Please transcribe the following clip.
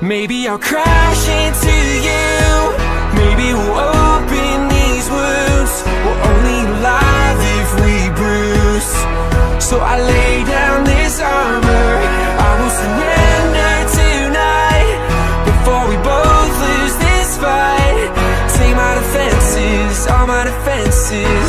Maybe I'll crash into you. Maybe we'll open these wounds. We're only alive if we bruise. So I lay down this armor. I will surrender tonight. Before we both lose this fight. Take my defenses, all my defenses.